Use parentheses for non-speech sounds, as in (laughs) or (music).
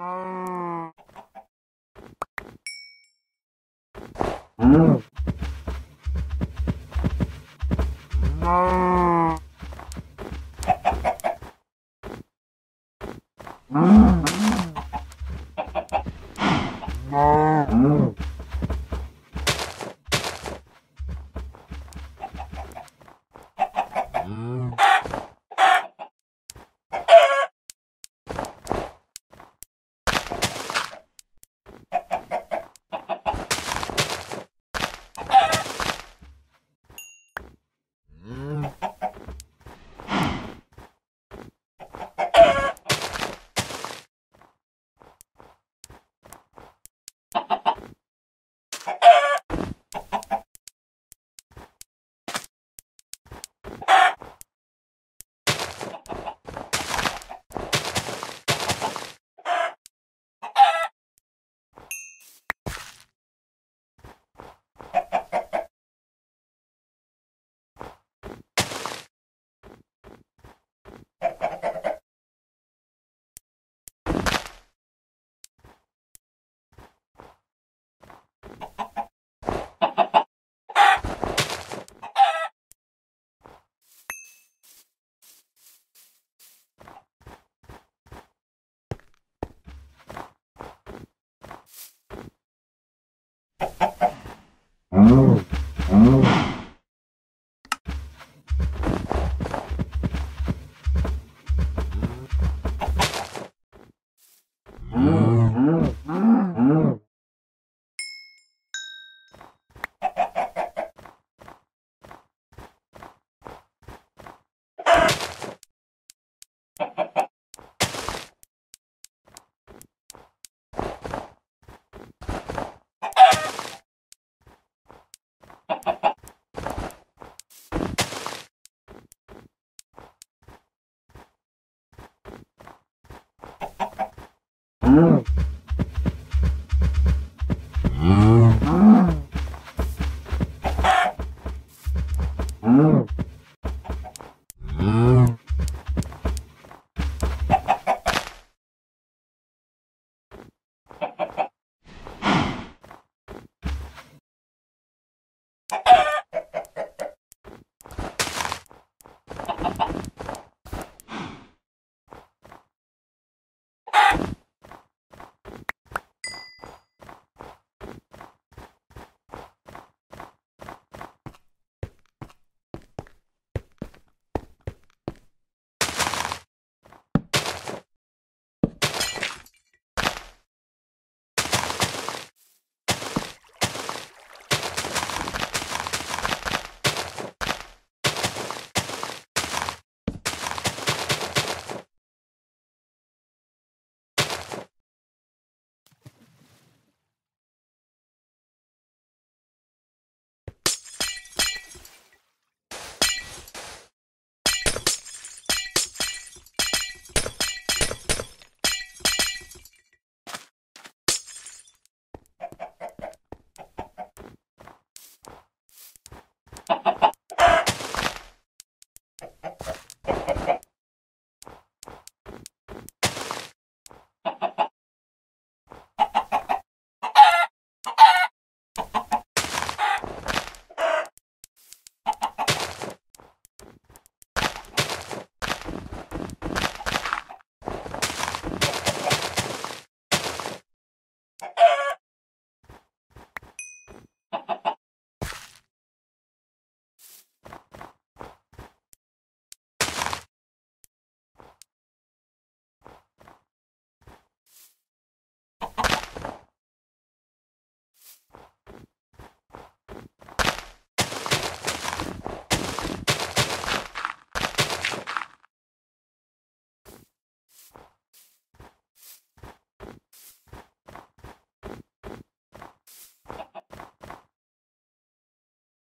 Mm. Ah! (laughs) you